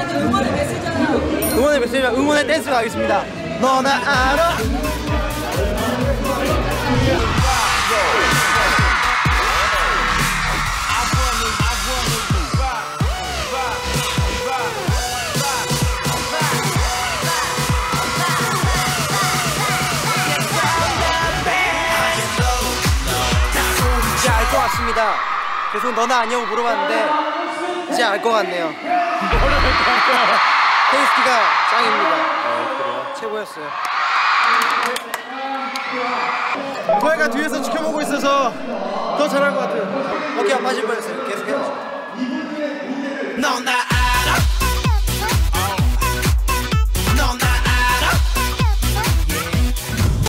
응원의 메시지 하나. 응원의 메시지 응원의 댄스로 가겠습니다. 너나 알아? 이제 알것 같습니다. 계속 너나 아니냐고 물어봤는데 이제 알 것 같네요. 테이스티가 짱입니다. 최고였어요. 저희가 뒤에서 지켜보고 있어서 더 잘할 것 같아요. 어깨 안 맞을 뻔했어요. 계속해요. 넌나